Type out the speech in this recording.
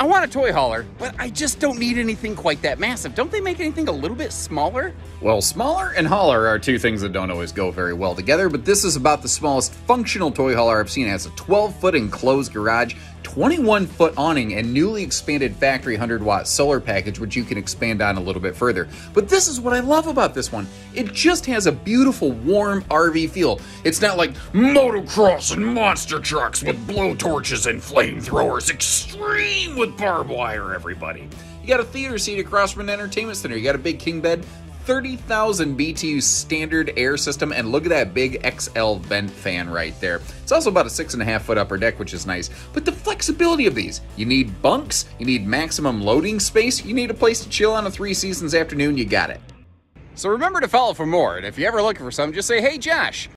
I want a toy hauler, but I just don't need anything quite that massive. Don't they make anything a little bit smaller? Well, smaller and hauler are two things that don't always go very well together, but this is about the smallest functional toy hauler I've seen. It has a 12 foot enclosed garage, 21 foot awning, and newly expanded factory 100 watt solar package, which you can expand on a little bit further. But this is what I love about this one it just has a beautiful, warm RV feel. It's not like motocross and monster trucks with blowtorches and flamethrowers, extreme with barbed wire, everybody. You got a theater seat across from an entertainment center, you got a big king bed. 30,000 BTU standard air system, and look at that big XL vent fan right there. It's also about a six and a half foot upper deck, which is nice. But the flexibility of these you need bunks, you need maximum loading space, you need a place to chill on a three seasons afternoon, you got it. So remember to follow for more, and if you're ever looking for some, just say, hey, Josh.